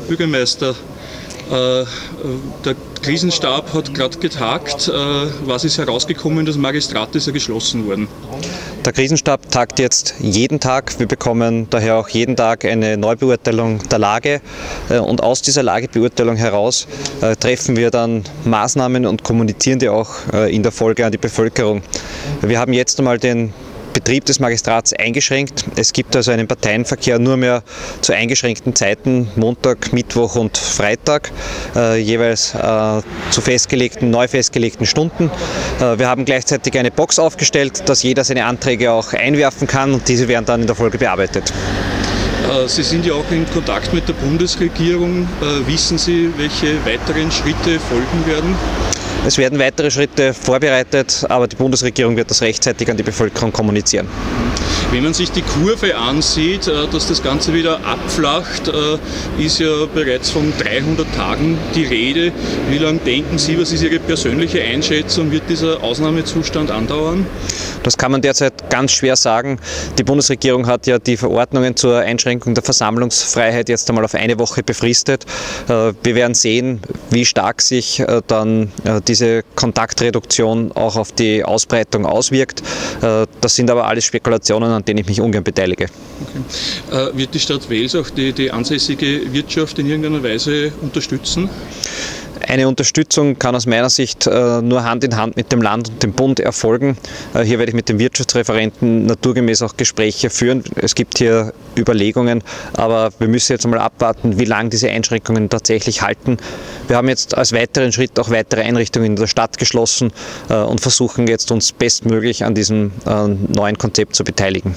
Bürgermeister, äh, der Krisenstab hat gerade getagt. Äh, was ist herausgekommen? Das Magistrat ist ja geschlossen worden. Der Krisenstab tagt jetzt jeden Tag. Wir bekommen daher auch jeden Tag eine Neubeurteilung der Lage. Äh, und aus dieser Lagebeurteilung heraus treffen wir dann Maßnahmen und kommunizieren die auch in der Folge an die Bevölkerung. Wir haben jetzt einmal den Betrieb des Magistrats eingeschränkt. Es gibt also einen Parteienverkehr nur mehr zu eingeschränkten Zeiten, Montag, Mittwoch und Freitag, äh, jeweils äh, zu festgelegten, neu festgelegten Stunden. Äh, wir haben gleichzeitig eine Box aufgestellt, dass jeder seine Anträge auch einwerfen kann und diese werden dann in der Folge bearbeitet. Äh, Sie sind ja auch in Kontakt mit der Bundesregierung. Äh, wissen Sie, welche weiteren Schritte folgen werden? Es werden weitere Schritte vorbereitet, aber die Bundesregierung wird das rechtzeitig an die Bevölkerung kommunizieren. Wenn man sich die Kurve ansieht, äh, dass das Ganze wieder abflacht, äh, ist ja bereits von 300 Tagen die Rede. Wie lange denken Sie, was ist Ihre persönliche Einschätzung, wird dieser Ausnahmezustand andauern? Das kann man derzeit ganz schwer sagen. Die Bundesregierung hat ja die Verordnungen zur Einschränkung der Versammlungsfreiheit jetzt einmal auf eine Woche befristet. Äh, wir werden sehen, wie stark sich dann die diese Kontaktreduktion auch auf die Ausbreitung auswirkt. Das sind aber alles Spekulationen, an denen ich mich ungern beteilige. Okay. Äh, wird die Stadt Wels auch die, die ansässige Wirtschaft in irgendeiner Weise unterstützen? Eine Unterstützung kann aus meiner Sicht äh, nur Hand in Hand mit dem Land und dem Bund erfolgen. Äh, hier werde ich mit dem Wirtschaftsreferenten naturgemäß auch Gespräche führen. Es gibt hier Überlegungen, aber wir müssen jetzt einmal abwarten, wie lange diese Einschränkungen tatsächlich halten. Wir haben jetzt als weiteren Schritt auch weitere Einrichtungen in der Stadt geschlossen äh, und versuchen jetzt uns bestmöglich an diesem neuen Konzept zu beteiligen.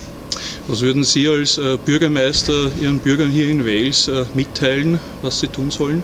Was würden Sie als Bürgermeister Ihren Bürgern hier in Wales mitteilen, was sie tun sollen?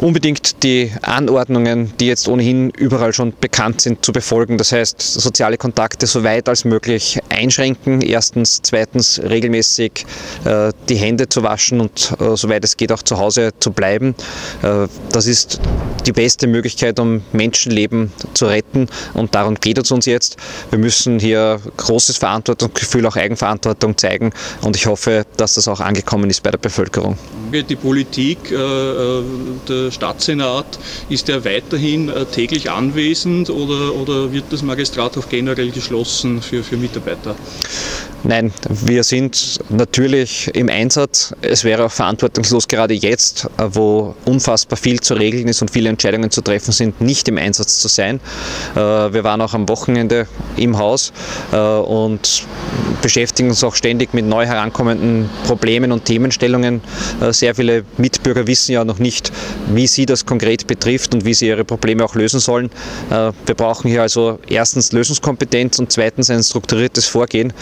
Unbedingt die Anordnungen, die jetzt ohnehin überall schon bekannt sind, zu befolgen. Das heißt, soziale Kontakte so weit als möglich einschränken. Erstens, zweitens regelmäßig äh, die Hände zu waschen und äh, soweit es geht auch zu Hause zu bleiben. Äh, das ist die beste Möglichkeit, um Menschenleben zu retten und darum geht es uns jetzt. Wir müssen hier großes Verantwortungsgefühl, auch Eigenverantwortung zeigen und ich hoffe, dass das auch angekommen ist bei der Bevölkerung. Die Politik, äh, äh, der Stadtsenat, ist er weiterhin äh, täglich anwesend oder, oder wird das Magistrat auch generell geschlossen für, für Mitarbeiter? Nein, wir sind natürlich im Einsatz. Es wäre auch verantwortungslos, gerade jetzt, wo unfassbar viel zu regeln ist und viele Entscheidungen zu treffen sind, nicht im Einsatz zu sein. Wir waren auch am Wochenende im Haus und beschäftigen uns auch ständig mit neu herankommenden Problemen und Themenstellungen sehr viele Mitbürger wissen ja noch nicht, wie sie das konkret betrifft und wie sie ihre Probleme auch lösen sollen. Äh, wir brauchen hier also erstens Lösungskompetenz und zweitens ein strukturiertes Vorgehen.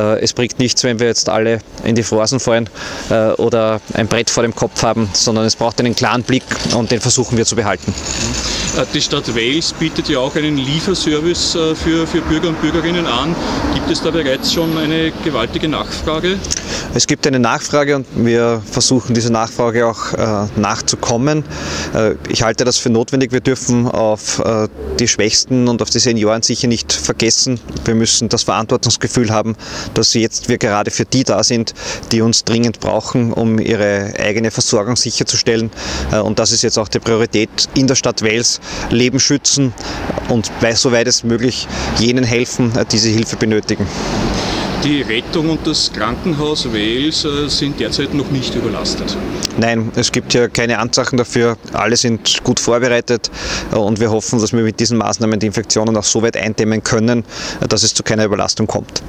Äh, es bringt nichts, wenn wir jetzt alle in die Phrasen fallen äh, oder ein Brett vor dem Kopf haben, sondern es braucht einen klaren Blick und den versuchen wir zu behalten. Die Stadt Wales bietet ja auch einen Lieferservice für, für Bürger und Bürgerinnen an. Gibt es da bereits schon eine gewaltige Nachfrage? Es gibt eine Nachfrage und wir versuchen dieser Nachfrage auch äh, nachzukommen. Äh, ich halte das für notwendig. Wir dürfen auf äh, die Schwächsten und auf die Senioren sicher nicht vergessen. Wir müssen das Verantwortungsgefühl haben, dass jetzt wir gerade für die da sind, die uns dringend brauchen, um ihre eigene Versorgung sicherzustellen. Äh, und das ist jetzt auch die Priorität in der Stadt Wels. Leben schützen und soweit es möglich jenen helfen, äh, die diese Hilfe benötigen. Die Rettung und das Krankenhaus Wales äh, sind derzeit noch nicht überlastet. Nein, es gibt ja keine Anzeichen dafür. Alle sind gut vorbereitet und wir hoffen, dass wir mit diesen Maßnahmen die Infektionen auch so weit eindämmen können, dass es zu keiner Überlastung kommt.